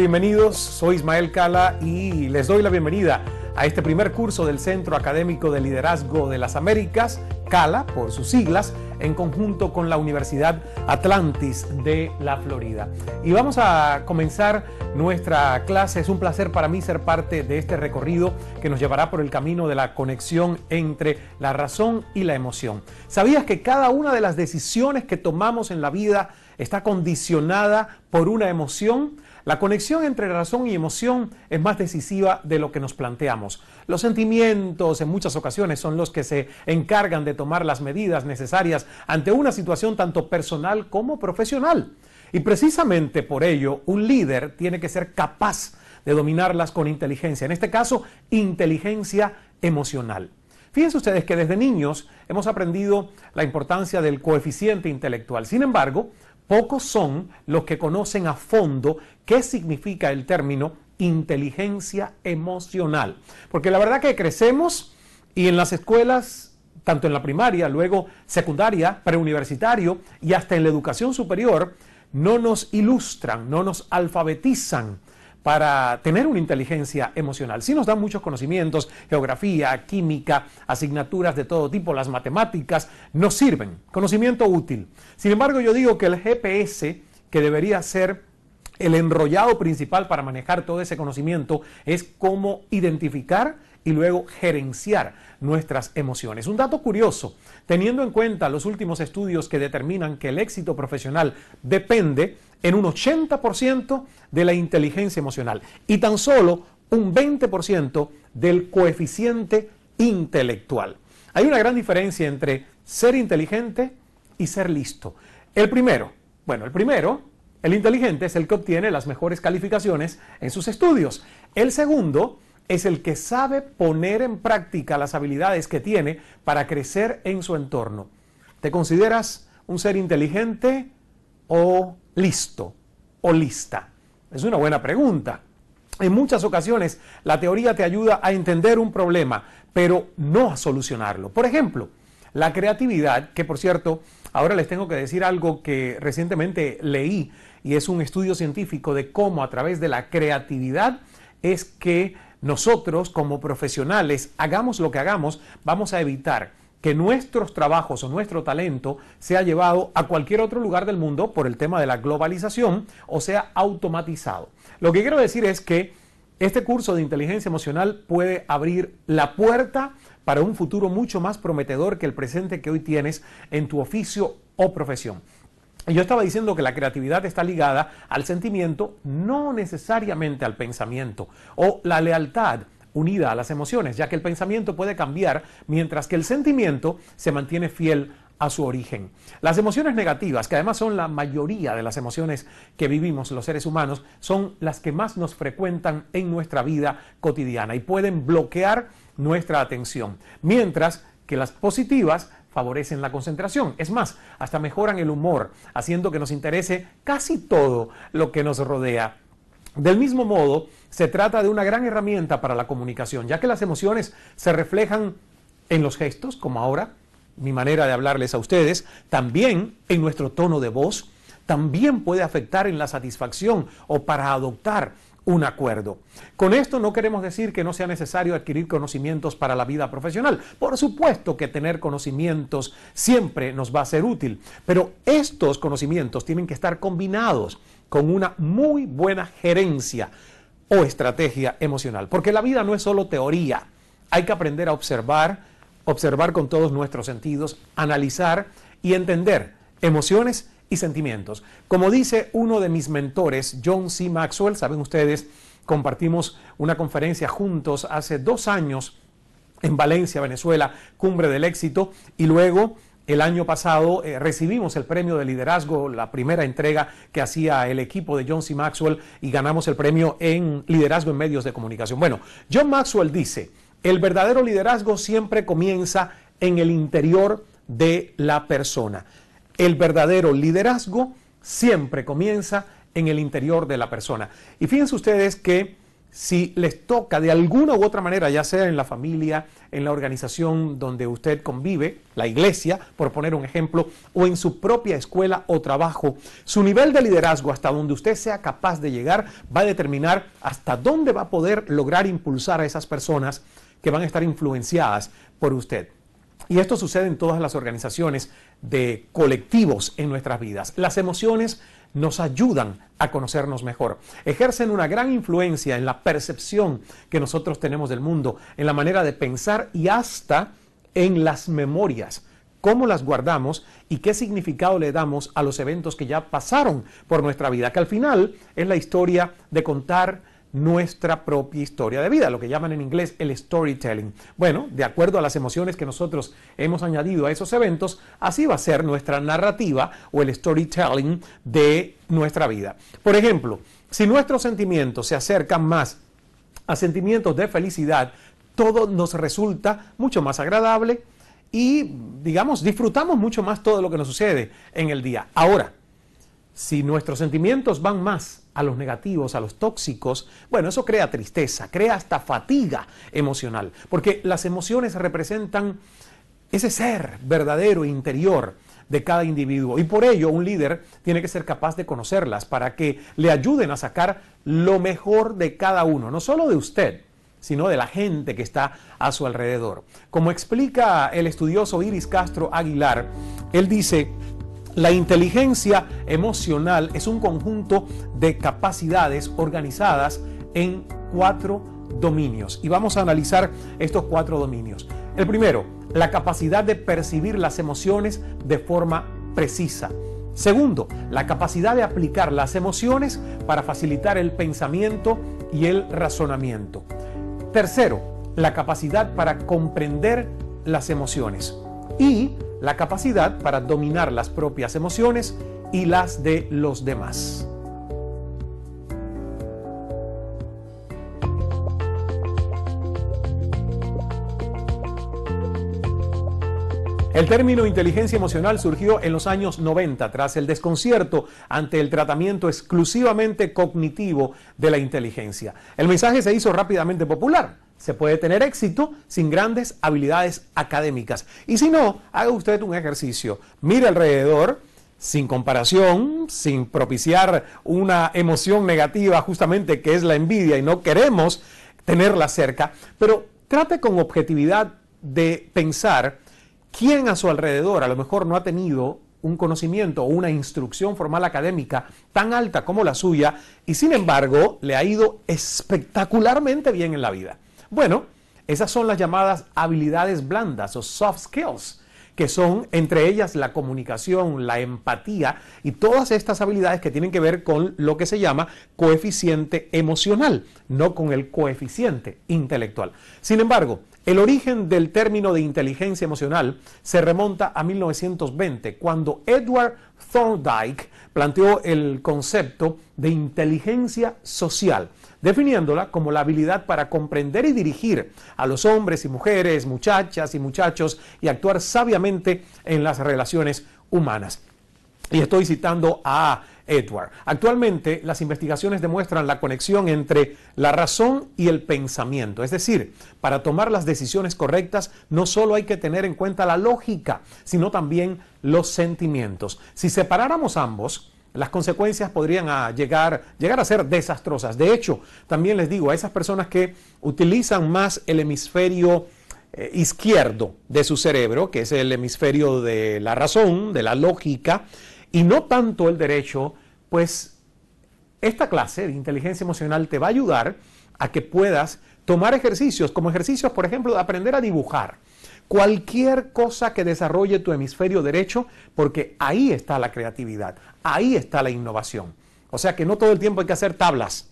bienvenidos. Soy Ismael Cala y les doy la bienvenida a este primer curso del Centro Académico de Liderazgo de las Américas, CALA por sus siglas, en conjunto con la Universidad Atlantis de la Florida. Y vamos a comenzar nuestra clase. Es un placer para mí ser parte de este recorrido que nos llevará por el camino de la conexión entre la razón y la emoción. ¿Sabías que cada una de las decisiones que tomamos en la vida está condicionada por una emoción? La conexión entre razón y emoción es más decisiva de lo que nos planteamos. Los sentimientos en muchas ocasiones son los que se encargan de tomar las medidas necesarias ante una situación tanto personal como profesional. Y precisamente por ello, un líder tiene que ser capaz de dominarlas con inteligencia, en este caso, inteligencia emocional. Fíjense ustedes que desde niños hemos aprendido la importancia del coeficiente intelectual. Sin embargo, Pocos son los que conocen a fondo qué significa el término inteligencia emocional. Porque la verdad que crecemos y en las escuelas, tanto en la primaria, luego secundaria, preuniversitario y hasta en la educación superior, no nos ilustran, no nos alfabetizan para tener una inteligencia emocional. Sí nos dan muchos conocimientos, geografía, química, asignaturas de todo tipo, las matemáticas, nos sirven, conocimiento útil. Sin embargo, yo digo que el GPS, que debería ser el enrollado principal para manejar todo ese conocimiento, es cómo identificar y luego gerenciar nuestras emociones. Un dato curioso, teniendo en cuenta los últimos estudios que determinan que el éxito profesional depende en un 80% de la inteligencia emocional y tan solo un 20% del coeficiente intelectual. Hay una gran diferencia entre ser inteligente y ser listo. El primero, bueno, el primero, el inteligente es el que obtiene las mejores calificaciones en sus estudios. El segundo es el que sabe poner en práctica las habilidades que tiene para crecer en su entorno. ¿Te consideras un ser inteligente o listo o lista? Es una buena pregunta. En muchas ocasiones la teoría te ayuda a entender un problema, pero no a solucionarlo. Por ejemplo, la creatividad, que por cierto, ahora les tengo que decir algo que recientemente leí y es un estudio científico de cómo a través de la creatividad es que nosotros como profesionales, hagamos lo que hagamos, vamos a evitar que nuestros trabajos o nuestro talento sea llevado a cualquier otro lugar del mundo por el tema de la globalización o sea automatizado. Lo que quiero decir es que este curso de inteligencia emocional puede abrir la puerta para un futuro mucho más prometedor que el presente que hoy tienes en tu oficio o profesión. Yo estaba diciendo que la creatividad está ligada al sentimiento, no necesariamente al pensamiento, o la lealtad unida a las emociones, ya que el pensamiento puede cambiar mientras que el sentimiento se mantiene fiel a su origen. Las emociones negativas, que además son la mayoría de las emociones que vivimos los seres humanos, son las que más nos frecuentan en nuestra vida cotidiana y pueden bloquear nuestra atención, mientras que las positivas favorecen la concentración. Es más, hasta mejoran el humor, haciendo que nos interese casi todo lo que nos rodea. Del mismo modo, se trata de una gran herramienta para la comunicación, ya que las emociones se reflejan en los gestos, como ahora, mi manera de hablarles a ustedes, también en nuestro tono de voz, también puede afectar en la satisfacción o para adoptar un acuerdo. Con esto no queremos decir que no sea necesario adquirir conocimientos para la vida profesional. Por supuesto que tener conocimientos siempre nos va a ser útil, pero estos conocimientos tienen que estar combinados con una muy buena gerencia o estrategia emocional, porque la vida no es solo teoría. Hay que aprender a observar, observar con todos nuestros sentidos, analizar y entender emociones y sentimientos. Como dice uno de mis mentores, John C. Maxwell, saben ustedes, compartimos una conferencia juntos hace dos años en Valencia, Venezuela, Cumbre del Éxito, y luego el año pasado eh, recibimos el premio de liderazgo, la primera entrega que hacía el equipo de John C. Maxwell y ganamos el premio en liderazgo en medios de comunicación. Bueno, John Maxwell dice, el verdadero liderazgo siempre comienza en el interior de la persona. El verdadero liderazgo siempre comienza en el interior de la persona. Y fíjense ustedes que si les toca de alguna u otra manera, ya sea en la familia, en la organización donde usted convive, la iglesia, por poner un ejemplo, o en su propia escuela o trabajo, su nivel de liderazgo hasta donde usted sea capaz de llegar va a determinar hasta dónde va a poder lograr impulsar a esas personas que van a estar influenciadas por usted. Y esto sucede en todas las organizaciones de colectivos en nuestras vidas. Las emociones nos ayudan a conocernos mejor. Ejercen una gran influencia en la percepción que nosotros tenemos del mundo, en la manera de pensar y hasta en las memorias, cómo las guardamos y qué significado le damos a los eventos que ya pasaron por nuestra vida, que al final es la historia de contar nuestra propia historia de vida, lo que llaman en inglés el storytelling. Bueno, de acuerdo a las emociones que nosotros hemos añadido a esos eventos, así va a ser nuestra narrativa o el storytelling de nuestra vida. Por ejemplo, si nuestros sentimientos se acercan más a sentimientos de felicidad, todo nos resulta mucho más agradable y, digamos, disfrutamos mucho más todo lo que nos sucede en el día. Ahora, si nuestros sentimientos van más a los negativos, a los tóxicos, bueno, eso crea tristeza, crea hasta fatiga emocional, porque las emociones representan ese ser verdadero interior de cada individuo y por ello un líder tiene que ser capaz de conocerlas para que le ayuden a sacar lo mejor de cada uno, no solo de usted, sino de la gente que está a su alrededor. Como explica el estudioso Iris Castro Aguilar, él dice, la inteligencia emocional es un conjunto de capacidades organizadas en cuatro dominios y vamos a analizar estos cuatro dominios. El primero, la capacidad de percibir las emociones de forma precisa. Segundo, la capacidad de aplicar las emociones para facilitar el pensamiento y el razonamiento. Tercero, la capacidad para comprender las emociones. Y la capacidad para dominar las propias emociones y las de los demás. El término inteligencia emocional surgió en los años 90 tras el desconcierto ante el tratamiento exclusivamente cognitivo de la inteligencia. El mensaje se hizo rápidamente popular se puede tener éxito sin grandes habilidades académicas. Y si no, haga usted un ejercicio, mire alrededor, sin comparación, sin propiciar una emoción negativa justamente que es la envidia y no queremos tenerla cerca, pero trate con objetividad de pensar quién a su alrededor a lo mejor no ha tenido un conocimiento o una instrucción formal académica tan alta como la suya y sin embargo le ha ido espectacularmente bien en la vida. Bueno, esas son las llamadas habilidades blandas o soft skills, que son entre ellas la comunicación, la empatía y todas estas habilidades que tienen que ver con lo que se llama coeficiente emocional, no con el coeficiente intelectual. Sin embargo, el origen del término de inteligencia emocional se remonta a 1920, cuando Edward Thorndike planteó el concepto de inteligencia social definiéndola como la habilidad para comprender y dirigir a los hombres y mujeres, muchachas y muchachos y actuar sabiamente en las relaciones humanas. Y estoy citando a Edward. Actualmente las investigaciones demuestran la conexión entre la razón y el pensamiento. Es decir, para tomar las decisiones correctas no solo hay que tener en cuenta la lógica, sino también los sentimientos. Si separáramos ambos, las consecuencias podrían a llegar, llegar a ser desastrosas. De hecho, también les digo a esas personas que utilizan más el hemisferio eh, izquierdo de su cerebro, que es el hemisferio de la razón, de la lógica, y no tanto el derecho, pues esta clase de inteligencia emocional te va a ayudar a que puedas tomar ejercicios, como ejercicios, por ejemplo, de aprender a dibujar cualquier cosa que desarrolle tu hemisferio derecho, porque ahí está la creatividad, ahí está la innovación. O sea que no todo el tiempo hay que hacer tablas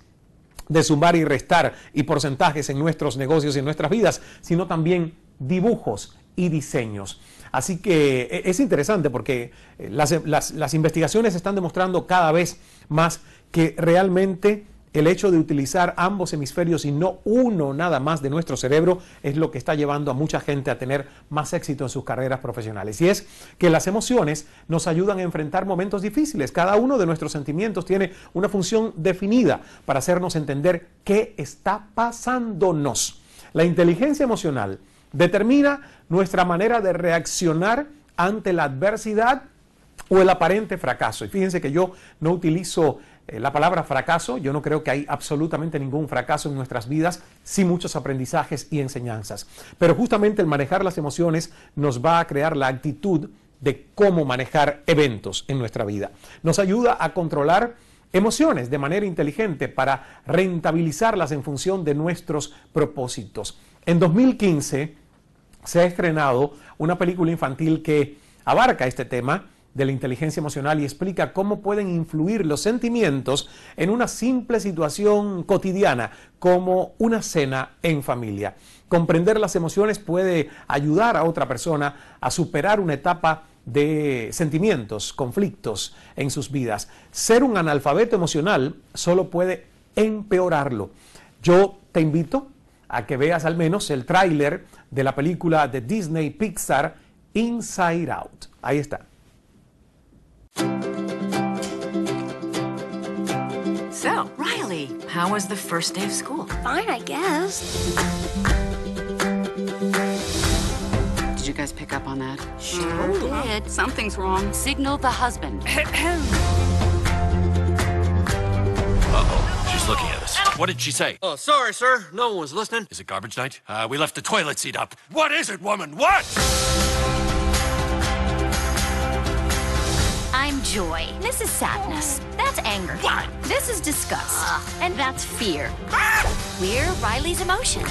de sumar y restar y porcentajes en nuestros negocios y en nuestras vidas, sino también dibujos y diseños. Así que e, es interesante porque eh, las, investigaciones están demostrando cada vez más que realmente el hecho de utilizar ambos hemisferios y no uno nada más de nuestro cerebro es lo que está llevando a mucha gente a tener más éxito en sus carreras profesionales. Y es que las emociones nos ayudan a enfrentar momentos difíciles. Cada uno de nuestros sentimientos tiene una función definida para hacernos entender qué está pasándonos. La inteligencia emocional determina nuestra manera de reaccionar ante la adversidad o el aparente fracaso. Y fíjense que yo no utilizo la palabra fracaso, yo no creo que hay absolutamente ningún fracaso en nuestras vidas, sí muchos aprendizajes y enseñanzas. Pero justamente el manejar las emociones nos va a crear la actitud de cómo manejar eventos en nuestra vida. Nos ayuda a controlar emociones de manera inteligente para rentabilizarlas en función de nuestros propósitos. En 2015 se ha estrenado una película infantil que abarca este tema de la inteligencia emocional y explica cómo pueden influir los sentimientos en una simple situación cotidiana como una cena en familia. Comprender las emociones puede ayudar a otra persona a superar una etapa de sentimientos, conflictos en sus vidas. Ser un analfabeto emocional solo puede empeorarlo. Yo te invito a que veas al menos el tráiler de la película de Disney Pixar Inside Out. Ahí está. So, Riley, how was the first day of school? Fine, I guess. Did you guys pick up on that? Sure did. Something's wrong. Signal the husband. Uh-oh, she's looking at us. What did she say? Oh, sorry, sir. No one was listening. Is it garbage night? Uh, we left the toilet seat up. What is it, woman? What? I'm joy. This is sadness. That's anger. What? This is disgust. Ah. And that's fear. Ah! We're Riley's emotions.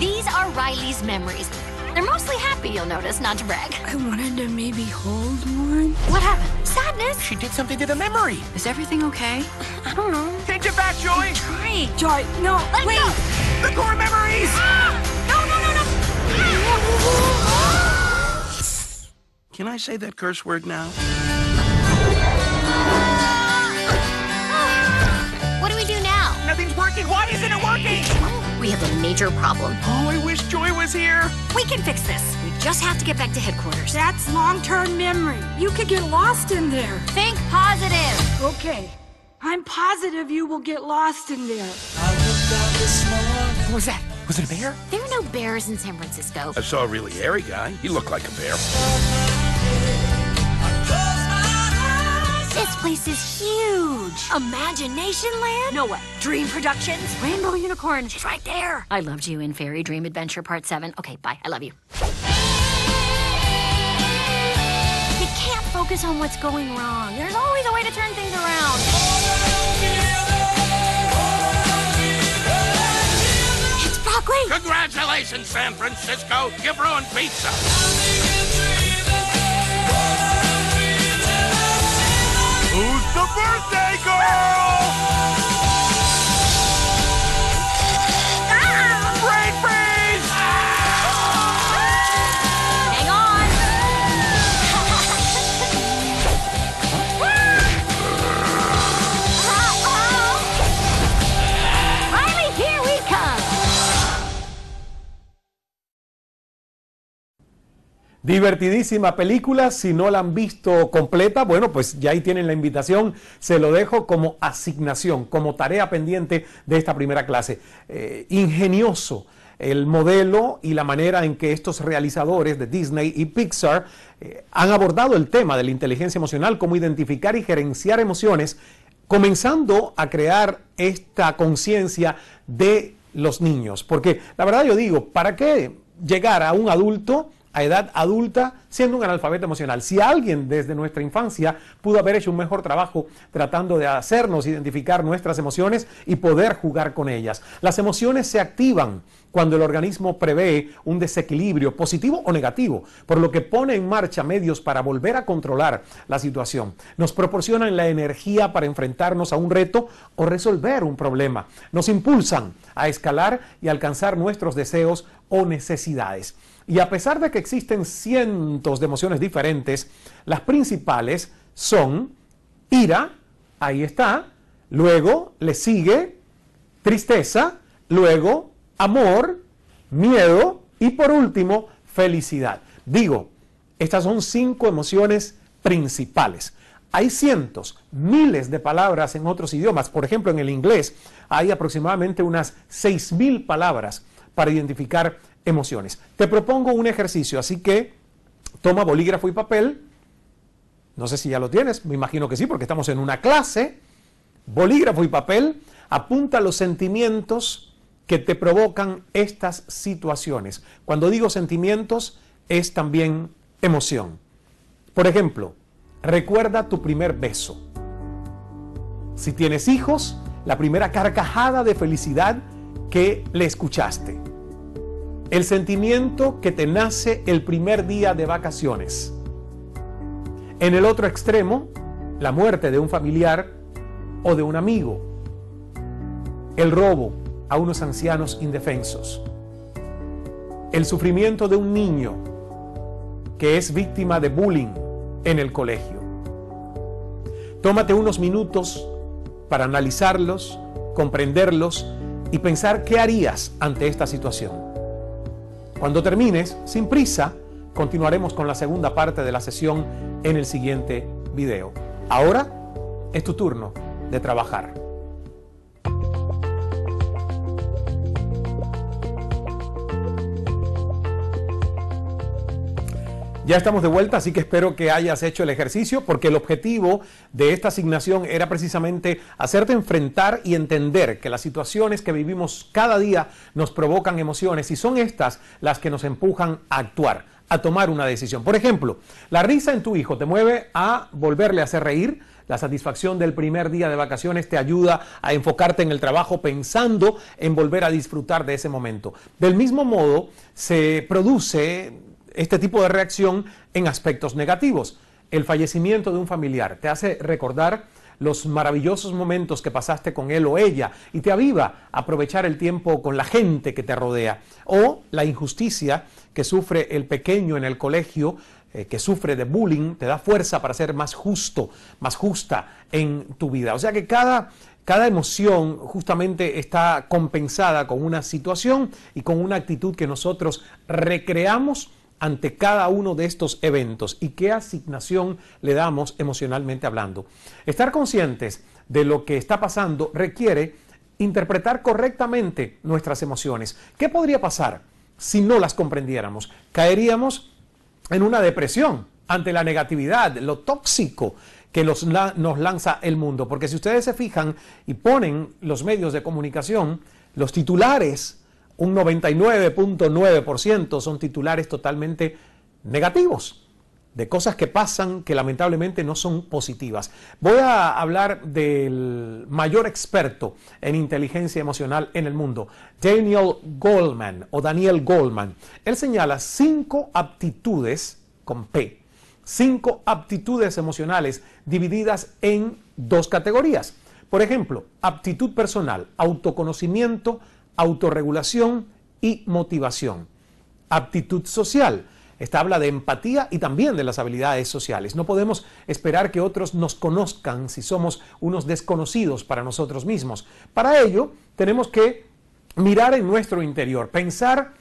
These are Riley's memories. They're mostly happy, you'll notice, not to brag. I wanted to maybe hold one. What happened? Sadness? She did something to the memory. Is everything okay? I don't know. Take it back, Joy. Try. Joy, no, Let wait. go. The core memories. Ah! No, no, no, no. Can I say that curse word now? What do we do now? Nothing's working. Why isn't it working? We have a major problem. Oh, I wish Joy was here. We can fix this. We just have to get back to headquarters. That's long-term memory. You could get lost in there. Think positive. Okay. I'm positive you will get lost in there. I looked out this morning. What was that? Was it a bear? There are no bears in San Francisco. I saw a really hairy guy. He looked like a bear. This place is huge. Imagination Land? No way. Dream Productions? Rainbow Unicorn? She's right there. I loved you in Fairy Dream Adventure Part 7. Okay, bye. I love you. You can't focus on what's going wrong. There's always a way to turn things around. It's Broccoli. Congratulations, San Francisco. You've ruined pizza. Birthday girl? Divertidísima película, si no la han visto completa, bueno, pues ya ahí tienen la invitación, se lo dejo como asignación, como tarea pendiente de esta primera clase. Eh, ingenioso el modelo y la manera en que estos realizadores de Disney y Pixar eh, han abordado el tema de la inteligencia emocional, cómo identificar y gerenciar emociones, comenzando a crear esta conciencia de los niños. Porque la verdad yo digo, ¿para qué llegar a un adulto? A edad adulta siendo un analfabeto emocional. Si alguien desde nuestra infancia pudo haber hecho un mejor trabajo tratando de hacernos identificar nuestras emociones y poder jugar con ellas. Las emociones se activan cuando el organismo prevé un desequilibrio positivo o negativo, por lo que pone en marcha medios para volver a controlar la situación. Nos proporcionan la energía para enfrentarnos a un reto o resolver un problema. Nos impulsan a escalar y alcanzar nuestros deseos o necesidades. Y a pesar de que existen cientos de emociones diferentes, las principales son ira, ahí está. Luego le sigue tristeza, luego amor, miedo y por último felicidad. Digo, estas son cinco emociones principales. Hay cientos, miles de palabras en otros idiomas. Por ejemplo, en el inglés hay aproximadamente unas 6.000 palabras para identificar emociones. Te propongo un ejercicio, así que toma bolígrafo y papel. No sé si ya lo tienes, me imagino que sí, porque estamos en una clase. Bolígrafo y papel, apunta los sentimientos que te provocan estas situaciones. Cuando digo sentimientos, es también emoción. Por ejemplo, recuerda tu primer beso. Si tienes hijos, la primera carcajada de felicidad que le escuchaste. El sentimiento que te nace el primer día de vacaciones. En el otro extremo, la muerte de un familiar o de un amigo. El robo a unos ancianos indefensos. El sufrimiento de un niño que es víctima de bullying en el colegio. Tómate unos minutos para analizarlos, comprenderlos y pensar qué harías ante esta situación. Cuando termines, sin prisa, continuaremos con la segunda parte de la sesión en el siguiente video. Ahora es tu turno de trabajar. Ya estamos de vuelta, así que espero que hayas hecho el ejercicio, porque el objetivo de esta asignación era precisamente hacerte enfrentar y entender que las situaciones que vivimos cada día nos provocan emociones y son estas las que nos empujan a actuar, a tomar una decisión. Por ejemplo, la risa en tu hijo te mueve a volverle a hacer reír, la satisfacción del primer día de vacaciones te ayuda a enfocarte en el trabajo pensando en volver a disfrutar de ese momento. Del mismo modo, se produce este tipo de reacción en aspectos negativos. El fallecimiento de un familiar te hace recordar los maravillosos momentos que pasaste con él o ella y te aviva aprovechar el tiempo con la gente que te rodea. O la injusticia que sufre el pequeño en el colegio, eh, que sufre de bullying, te da fuerza para ser más justo, más justa en tu vida. O sea que cada, cada emoción justamente está compensada con una situación y con una actitud que nosotros recreamos ante cada uno de estos eventos y qué asignación le damos emocionalmente hablando. Estar conscientes de lo que está pasando requiere interpretar correctamente nuestras emociones. ¿Qué podría pasar si no las comprendiéramos? Caeríamos en una depresión ante la negatividad, lo tóxico que nos lanza el mundo. Porque si ustedes se fijan y ponen los medios de comunicación, los titulares un 99.9% son titulares totalmente negativos, de cosas que pasan que lamentablemente no son positivas. Voy a hablar del mayor experto en inteligencia emocional en el mundo, Daniel Goldman o Daniel Goldman. Él señala cinco aptitudes con P, cinco aptitudes emocionales divididas en dos categorías. Por ejemplo, aptitud personal, autoconocimiento, autorregulación y motivación. Aptitud social. Esta habla de empatía y también de las habilidades sociales. No podemos esperar que otros nos conozcan si somos unos desconocidos para nosotros mismos. Para ello, tenemos que mirar en nuestro interior, pensar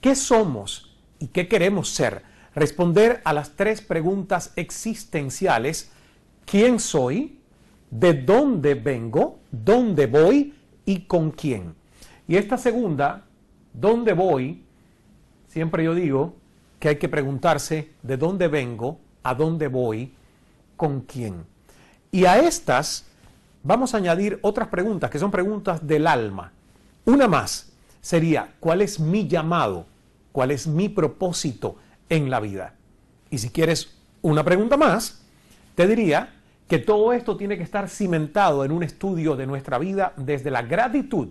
qué somos y qué queremos ser, responder a las tres preguntas existenciales, ¿quién soy? ¿De dónde vengo? ¿Dónde voy? ¿Y con quién? Y esta segunda, ¿dónde voy? Siempre yo digo que hay que preguntarse de dónde vengo, a dónde voy, con quién. Y a estas vamos a añadir otras preguntas que son preguntas del alma. Una más sería, ¿cuál es mi llamado? ¿Cuál es mi propósito en la vida? Y si quieres una pregunta más, te diría que todo esto tiene que estar cimentado en un estudio de nuestra vida desde la gratitud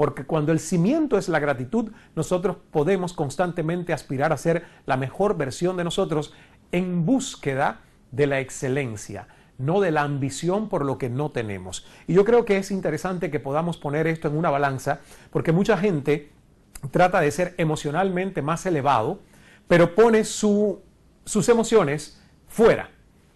porque cuando el cimiento es la gratitud, nosotros podemos constantemente aspirar a ser la mejor versión de nosotros en búsqueda de la excelencia, no de la ambición por lo que no tenemos. Y yo creo que es interesante que podamos poner esto en una balanza, porque mucha gente trata de ser emocionalmente más elevado, pero pone sus emociones fuera,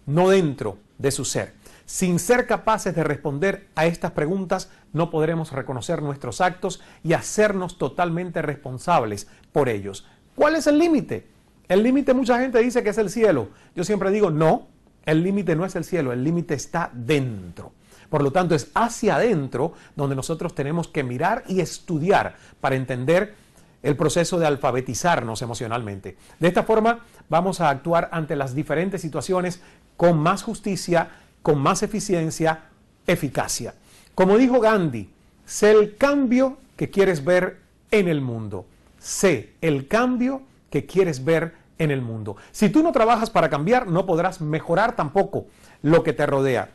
no dentro de su ser. Sin ser capaces de responder a estas preguntas, no podremos reconocer nuestros actos y hacernos totalmente responsables por ellos. ¿Cuál es el límite? El límite mucha gente dice que es el cielo. Yo siempre digo, no, el límite no es el cielo, el límite está dentro. Por lo tanto, es hacia adentro donde nosotros tenemos que mirar y estudiar para entender el proceso de alfabetizarnos emocionalmente. De esta forma, vamos a actuar ante las diferentes situaciones con más justicia, con más eficiencia, eficacia. Como dijo Gandhi, sé el cambio que quieres ver en el mundo. Sé el cambio que quieres ver en el mundo. Si tú no trabajas para cambiar, no podrás mejorar tampoco lo que te rodea.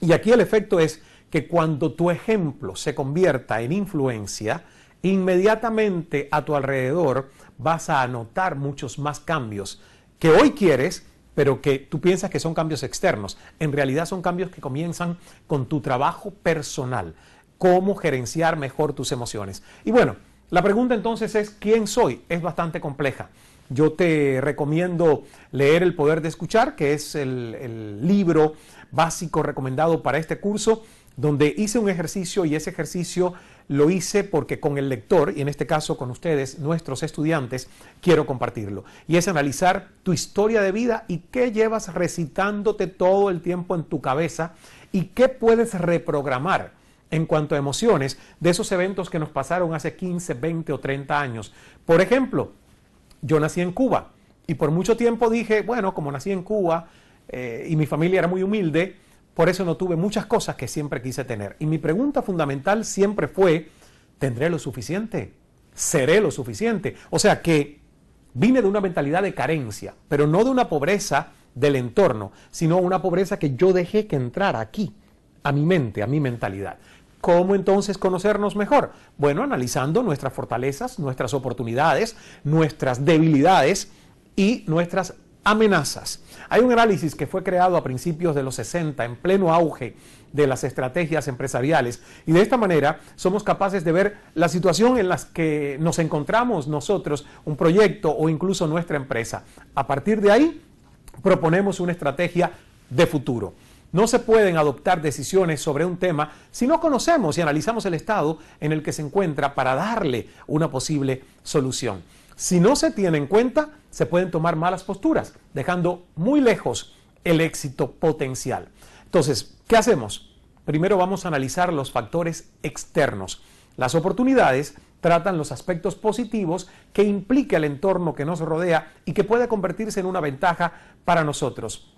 Y aquí el efecto es que cuando tu ejemplo se convierta en influencia, inmediatamente a tu alrededor vas a notar muchos más cambios que hoy quieres, pero que tú piensas que son cambios externos. En realidad son cambios que comienzan con tu trabajo personal, cómo gerenciar mejor tus emociones. Y bueno, la pregunta entonces es, ¿quién soy? Es bastante compleja. Yo te recomiendo leer El Poder de Escuchar, que es el, libro básico recomendado para este curso, donde hice un ejercicio y ese ejercicio lo hice porque con el lector, y en este caso con ustedes, nuestros estudiantes, quiero compartirlo. Y es analizar tu historia de vida y qué llevas recitándote todo el tiempo en tu cabeza y qué puedes reprogramar en cuanto a emociones de esos eventos que nos pasaron hace 15, 20 o 30 años. Por ejemplo, yo nací en Cuba y por mucho tiempo dije, bueno, como nací en Cuba eh, y mi familia era muy humilde, por eso no tuve muchas cosas que siempre quise tener. Y mi pregunta fundamental siempre fue, ¿tendré lo suficiente? ¿Seré lo suficiente? O sea que vine de una mentalidad de carencia, pero no de una pobreza del entorno, sino una pobreza que yo dejé que entrara aquí, a mi mente, a mi mentalidad. ¿Cómo entonces conocernos mejor? Bueno, analizando nuestras fortalezas, nuestras oportunidades, nuestras debilidades y nuestras amenazas. Hay un análisis que fue creado a principios de los 60 en pleno auge de las estrategias empresariales y de esta manera somos capaces de ver la situación en la que nos encontramos nosotros, un proyecto o incluso nuestra empresa. A partir de ahí proponemos una estrategia de futuro. No se pueden adoptar decisiones sobre un tema si no conocemos y analizamos el estado en el que se encuentra para darle una posible solución. Si no se tiene en cuenta, se pueden tomar malas posturas, dejando muy lejos el éxito potencial. Entonces, ¿qué hacemos? Primero vamos a analizar los factores externos. Las oportunidades tratan los aspectos positivos que implica el entorno que nos rodea y que puede convertirse en una ventaja para nosotros.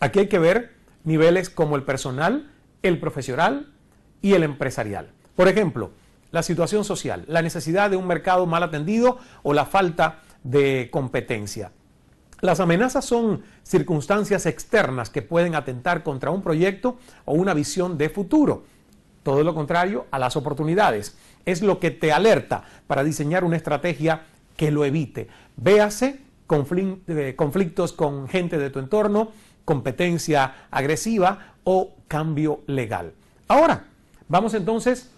Aquí hay que ver niveles como el personal, el profesional y el empresarial. Por ejemplo, la situación social, la necesidad de un mercado mal atendido o la falta de competencia. Las amenazas son circunstancias externas que pueden atentar contra un proyecto o una visión de futuro. Todo lo contrario a las oportunidades. Es lo que te alerta para diseñar una estrategia que lo evite. Véase eh, conflictos con gente de tu entorno, competencia agresiva o cambio legal. Ahora, vamos entonces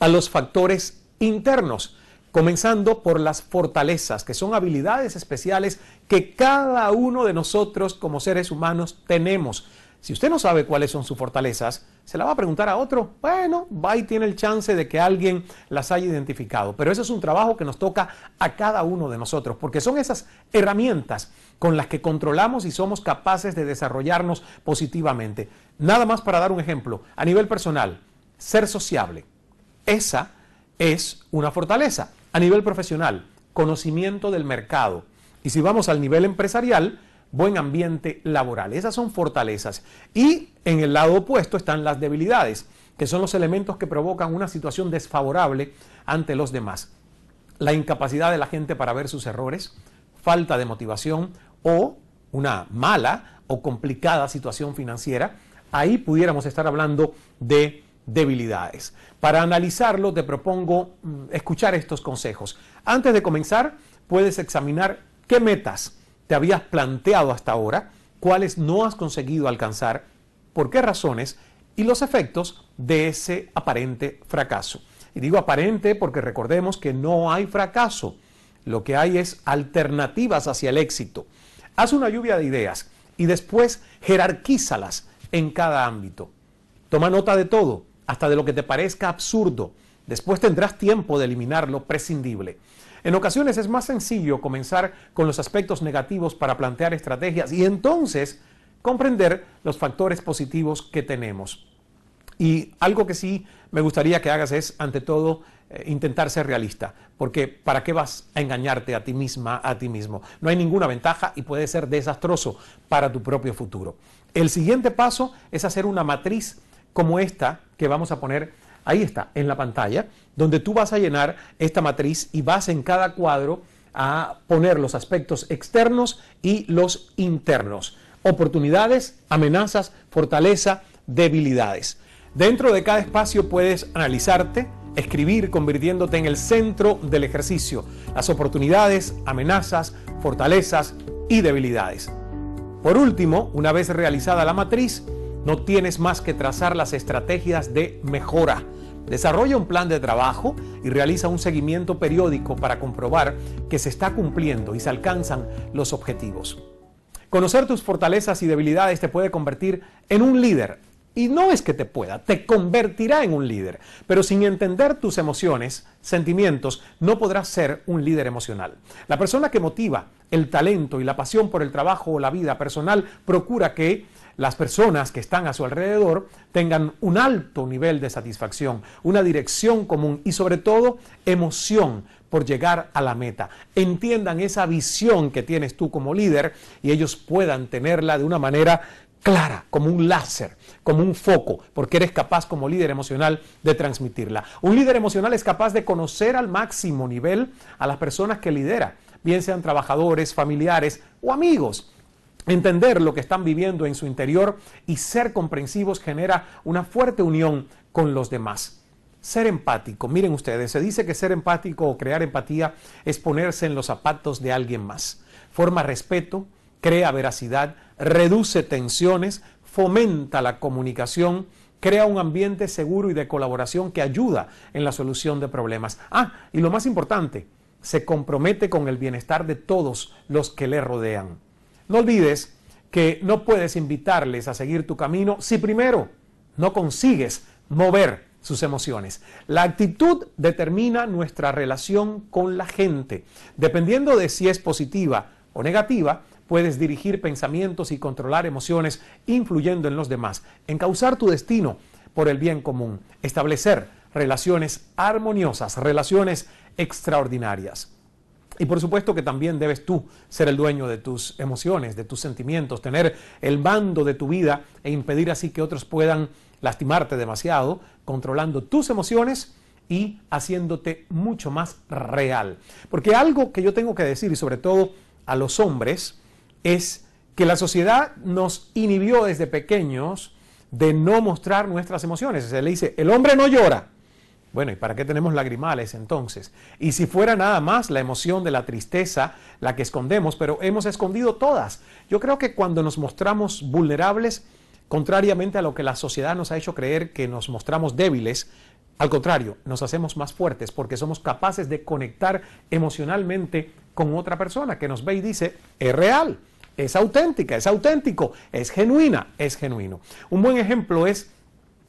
a los factores internos comenzando por las fortalezas, que son habilidades especiales que cada uno de nosotros como seres humanos tenemos. Si usted no sabe cuáles son sus fortalezas, se la va a preguntar a otro. Bueno, va y tiene el chance de que alguien las haya identificado. Pero eso es un trabajo que nos toca a cada uno de nosotros, porque son esas herramientas con las que controlamos y somos capaces de desarrollarnos positivamente. Nada más para dar un ejemplo. A nivel personal, ser sociable. Esa es una fortaleza a nivel profesional, conocimiento del mercado. Y si vamos al nivel empresarial, buen ambiente laboral. Esas son fortalezas. Y en el lado opuesto están las debilidades, que son los elementos que provocan una situación desfavorable ante los demás. La incapacidad de la gente para ver sus errores, falta de motivación o una mala o complicada situación financiera. Ahí pudiéramos estar hablando de debilidades. Para analizarlo te propongo mm, escuchar estos consejos. Antes de comenzar, puedes examinar qué metas te habías planteado hasta ahora, cuáles no has conseguido alcanzar, por qué razones y los efectos de ese aparente fracaso. Y digo aparente porque recordemos que no hay fracaso, lo que hay es alternativas hacia el éxito. Haz una lluvia de ideas y después jerarquízalas en cada ámbito. Toma nota de todo, hasta de lo que te parezca absurdo. Después tendrás tiempo de eliminar lo prescindible. En ocasiones es más sencillo comenzar con los aspectos negativos para plantear estrategias y entonces comprender los factores positivos que tenemos. Y algo que sí me gustaría que hagas es, ante todo, eh, intentar ser realista, porque ¿para qué vas a engañarte a ti misma, a ti mismo? No hay ninguna ventaja y puede ser desastroso para tu propio futuro. El siguiente paso es hacer una matriz como esta que vamos a poner, ahí está, en la pantalla, donde tú vas a llenar esta matriz y vas en cada cuadro a poner los aspectos externos y los internos oportunidades, amenazas, fortaleza, debilidades. Dentro de cada espacio puedes analizarte, escribir convirtiéndote en el centro del ejercicio, las oportunidades, amenazas, fortalezas y debilidades. Por último, una vez realizada la matriz, no tienes más que trazar las estrategias de mejora. Desarrolla un plan de trabajo y realiza un seguimiento periódico para comprobar que se está cumpliendo y se alcanzan los objetivos. Conocer tus fortalezas y debilidades te puede convertir en un líder. Y no es que te pueda, te convertirá en un líder. Pero sin entender tus emociones, sentimientos, no podrás ser un líder emocional. La persona que motiva el talento y la pasión por el trabajo o la vida personal procura que las personas que están a su alrededor tengan un alto nivel de satisfacción, una dirección común y sobre todo emoción por llegar a la meta. Entiendan esa visión que tienes tú como líder y ellos puedan tenerla de una manera clara, como un láser, como un foco, porque eres capaz como líder emocional de transmitirla. Un líder emocional es capaz de conocer al máximo nivel a las personas que lidera, bien sean trabajadores, familiares o amigos. Entender lo que están viviendo en su interior y ser comprensivos genera una fuerte unión con los demás. Ser empático, miren ustedes, se dice que ser empático o crear empatía es ponerse en los zapatos de alguien más. Forma respeto, crea veracidad, reduce tensiones, fomenta la comunicación, crea un ambiente seguro y de colaboración que ayuda en la solución de problemas. Ah, y lo más importante, se compromete con el bienestar de todos los que le rodean. No olvides que no puedes invitarles a seguir tu camino si primero no consigues mover sus emociones. La actitud determina nuestra relación con la gente. Dependiendo de si es positiva o negativa, puedes dirigir pensamientos y controlar emociones influyendo en los demás, encauzar tu destino por el bien común, establecer relaciones armoniosas, relaciones extraordinarias. Y por supuesto que también debes tú ser el dueño de tus emociones, de tus sentimientos, tener el mando de tu vida e impedir así que otros puedan lastimarte demasiado, controlando tus emociones y haciéndote mucho más real. Porque algo que yo tengo que decir, y sobre todo a los hombres, es que la sociedad nos inhibió desde pequeños de no mostrar nuestras emociones. Se le dice, el hombre no llora. Bueno, ¿y para qué tenemos lagrimales entonces? Y si fuera nada más la emoción de la tristeza la que escondemos, pero hemos escondido todas. Yo creo que cuando nos mostramos vulnerables, Contrariamente a lo que la sociedad nos ha hecho creer que nos mostramos débiles, al contrario, nos hacemos más fuertes porque somos capaces de conectar emocionalmente con otra persona que nos ve y dice, es real, es auténtica, es auténtico, es genuina, es genuino. Un buen ejemplo es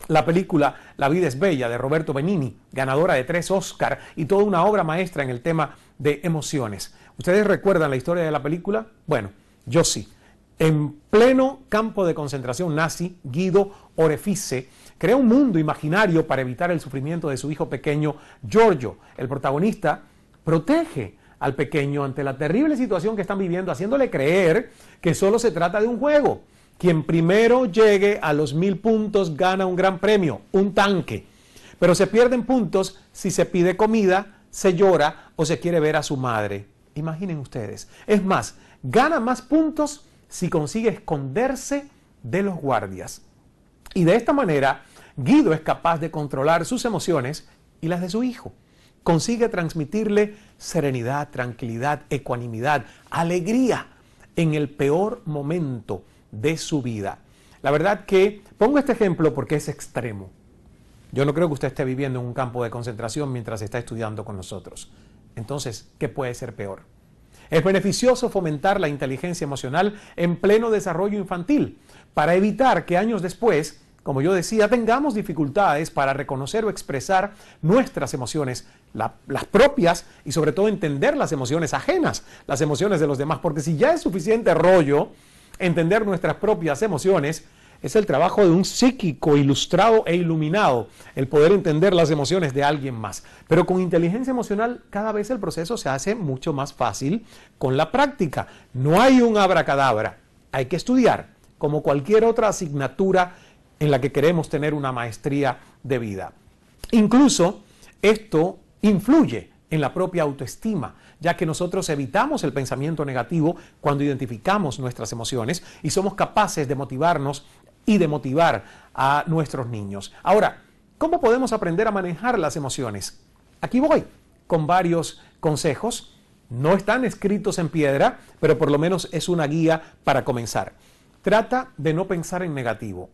la película La vida es bella de Roberto Benini, ganadora de tres Oscar y toda una obra maestra en el tema de emociones. ¿Ustedes recuerdan la historia de la película? Bueno, yo sí. En pleno campo de concentración nazi, Guido Orefice crea un mundo imaginario para evitar el sufrimiento de su hijo pequeño, Giorgio. El protagonista protege al pequeño ante la terrible situación que están viviendo, haciéndole creer que solo se trata de un juego. Quien primero llegue a los mil puntos gana un gran premio, un tanque. Pero se pierden puntos si se pide comida, se llora o se quiere ver a su madre. Imaginen ustedes. Es más, gana más puntos si consigue esconderse de los guardias. Y de esta manera, Guido es capaz de controlar sus emociones y las de su hijo. Consigue transmitirle serenidad, tranquilidad, ecuanimidad, alegría en el peor momento de su vida. La verdad que pongo este ejemplo porque es extremo. Yo no creo que usted esté viviendo en un campo de concentración mientras está estudiando con nosotros. Entonces, ¿qué puede ser peor? Es beneficioso fomentar la inteligencia emocional en pleno desarrollo infantil para evitar que años después, como yo decía, tengamos dificultades para reconocer o expresar nuestras emociones, las propias y sobre todo entender las emociones ajenas, las emociones de los demás, porque si ya es suficiente rollo entender nuestras propias emociones, es el trabajo de un psíquico ilustrado e iluminado, el poder entender las emociones de alguien más. Pero con inteligencia emocional cada vez el proceso se hace mucho más fácil con la práctica. No hay un abracadabra, hay que estudiar como cualquier otra asignatura en la que queremos tener una maestría de vida. Incluso esto influye en la propia autoestima, ya que nosotros evitamos el pensamiento negativo cuando identificamos nuestras emociones y somos capaces de motivarnos y de motivar a nuestros niños. Ahora, ¿cómo podemos aprender a manejar las emociones? Aquí voy con varios consejos. No están escritos en piedra, pero por lo menos es una guía para comenzar. Trata de no pensar en negativo.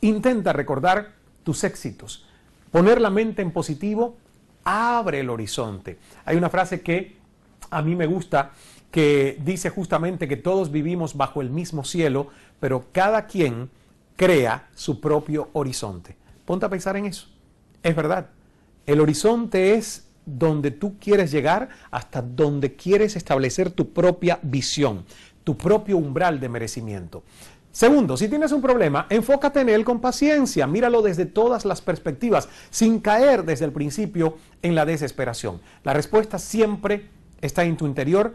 Intenta recordar tus éxitos. Poner la mente en positivo abre el horizonte. Hay una frase que a mí me gusta que dice justamente que todos vivimos bajo el mismo cielo, pero cada quien crea su propio horizonte. Ponte a pensar en eso. Es verdad. El horizonte es donde tú quieres llegar, hasta donde quieres establecer tu propia visión, tu propio umbral de merecimiento. Segundo, si tienes un problema, enfócate en él con paciencia, míralo desde todas las perspectivas, sin caer desde el principio en la desesperación. La respuesta siempre está en tu interior,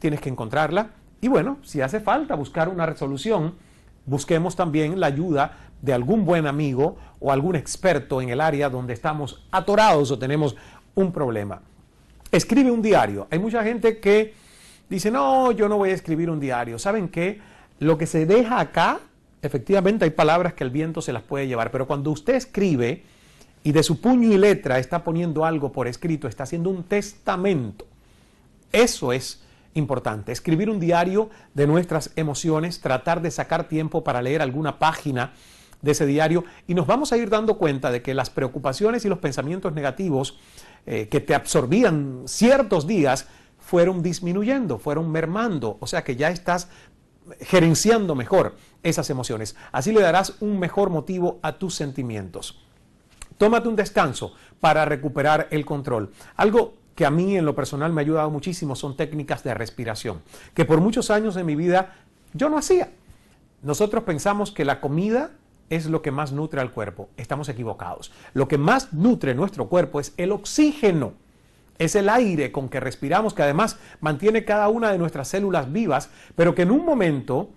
tienes que encontrarla y bueno, si hace falta buscar una resolución, busquemos también la ayuda de algún buen amigo o algún experto en el área donde estamos atorados o tenemos un problema. Escribe un diario. Hay mucha gente que dice, no, yo no voy a escribir un diario. ¿Saben qué? Lo que se deja acá, efectivamente hay palabras que el viento se las puede llevar, pero cuando usted escribe y de su puño y letra está poniendo algo por escrito, está haciendo un testamento. Eso es importante. Escribir un diario de nuestras emociones, tratar de sacar tiempo para leer alguna página de ese diario y nos vamos a ir dando cuenta de que las preocupaciones y los pensamientos negativos eh, que te absorbían ciertos días fueron disminuyendo, fueron mermando, o sea que ya estás gerenciando mejor esas emociones. Así le darás un mejor motivo a tus sentimientos. Tómate un descanso para recuperar el control. Algo que a mí en lo personal me ha ayudado muchísimo son técnicas de respiración, que por muchos años de mi vida yo no hacía. Nosotros pensamos que la comida es lo que más nutre al cuerpo. Estamos equivocados. Lo que más nutre nuestro cuerpo es el oxígeno. Es el aire con que respiramos, que además mantiene cada una de nuestras células vivas, pero que en un momento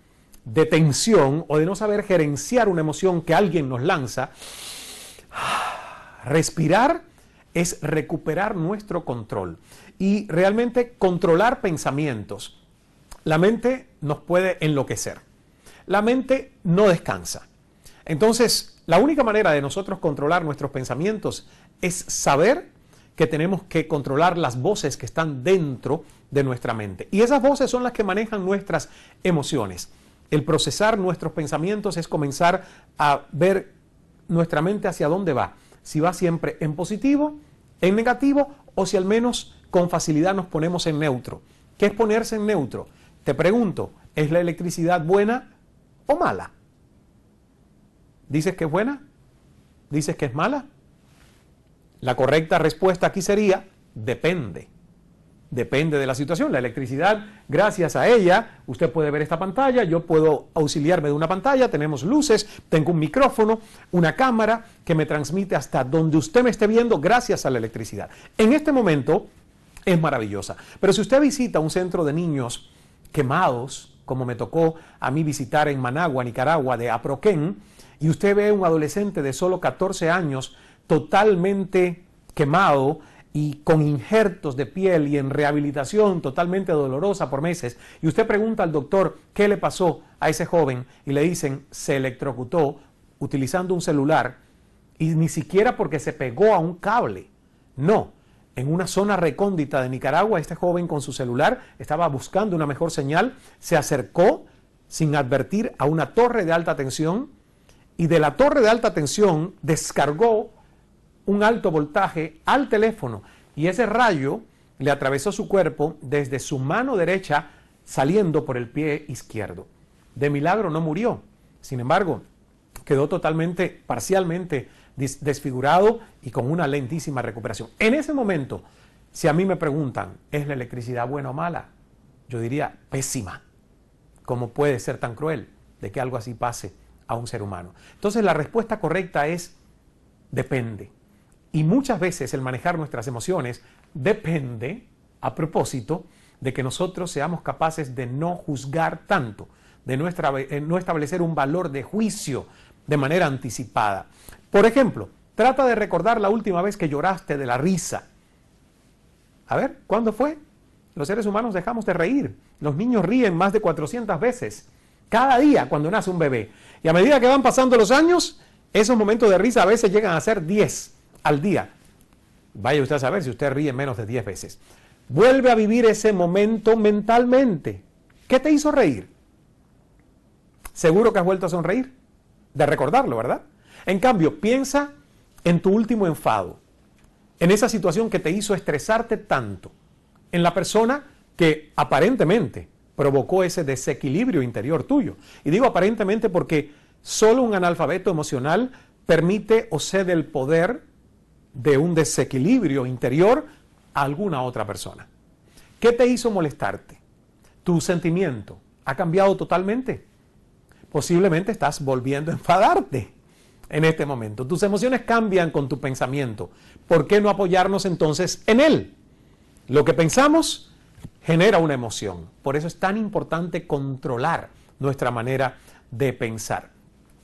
de tensión o de no saber gerenciar una emoción que alguien nos lanza, respirar es recuperar nuestro control y realmente controlar pensamientos. La mente nos puede enloquecer. La mente no descansa. Entonces, la única manera de nosotros controlar nuestros pensamientos es saber que tenemos que controlar las voces que están dentro de nuestra mente. Y esas voces son las que manejan nuestras emociones. El procesar nuestros pensamientos es comenzar a ver nuestra mente hacia dónde va si va siempre en positivo, en negativo o si al menos con facilidad nos ponemos en neutro. ¿Qué es ponerse en neutro? Te pregunto, ¿es la electricidad buena o mala? ¿Dices que es buena? ¿Dices que es mala? La correcta respuesta aquí sería depende. Depende de la situación. La electricidad, gracias a ella, usted puede ver esta pantalla, yo puedo auxiliarme de una pantalla, tenemos luces, tengo un micrófono, una cámara que me transmite hasta donde usted me esté viendo gracias a la electricidad. En este momento es maravillosa. Pero si usted visita un centro de niños quemados, como me tocó a mí visitar en Managua, Nicaragua, de Aproquén, y usted ve un adolescente de solo 14 años totalmente quemado, y con injertos de piel y en rehabilitación totalmente dolorosa por meses, y usted pregunta al doctor qué le pasó a ese joven y le dicen se electrocutó utilizando un celular y ni siquiera porque se pegó a un cable. No, en una zona recóndita de Nicaragua, este joven con su celular estaba buscando una mejor señal, se acercó sin advertir a una torre de alta tensión y de la torre de alta tensión descargó un alto voltaje al teléfono y ese rayo le atravesó su cuerpo desde su mano derecha saliendo por el pie izquierdo. De milagro no murió. Sin embargo, quedó totalmente, parcialmente desfigurado y con una lentísima recuperación. En ese momento, si a mí me preguntan, ¿es la electricidad buena o mala? Yo diría, pésima. ¿Cómo puede ser tan cruel de que algo así pase a un ser humano? Entonces la respuesta correcta es, depende. Y muchas veces el manejar nuestras emociones depende, a propósito, de que nosotros seamos capaces de no juzgar tanto, de no, eh, no establecer un valor de juicio de manera anticipada. Por ejemplo, trata de recordar la última vez que lloraste de la risa. A ver, ¿cuándo fue? Los seres humanos dejamos de reír. Los niños ríen más de 400 veces cada día cuando nace un bebé. Y a medida que van pasando los años, esos momentos de risa a veces llegan a ser 10 al día. Vaya usted a saber si usted ríe menos de 10 veces. Vuelve a vivir ese momento mentalmente. ¿Qué te hizo reír? Seguro que has vuelto a sonreír. De recordarlo, ¿verdad? En cambio, piensa en tu último enfado, en esa situación que te hizo estresarte tanto, en la persona que aparentemente provocó ese desequilibrio interior tuyo. Y digo aparentemente porque solo un analfabeto emocional permite o cede el poder de un desequilibrio interior a alguna otra persona. ¿Qué te hizo molestarte? ¿Tu sentimiento ha cambiado totalmente? Posiblemente estás volviendo a enfadarte en este momento. Tus emociones cambian con tu pensamiento. ¿Por qué no apoyarnos entonces en él? Lo que pensamos genera una emoción. Por eso es tan importante controlar nuestra manera de pensar.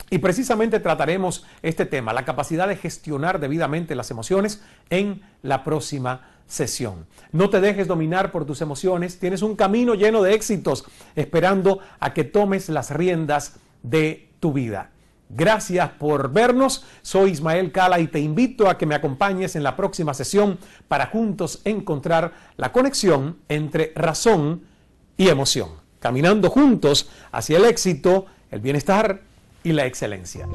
Y precisamente trataremos este tema, la capacidad de gestionar debidamente las emociones, en la próxima sesión. No te dejes dominar por tus emociones, tienes un camino lleno de éxitos esperando a que tomes las riendas de tu vida. Gracias por vernos, soy Ismael Cala y te invito a que me acompañes en la próxima sesión para juntos encontrar la conexión entre razón y emoción, caminando juntos hacia el éxito, el bienestar y la excelencia.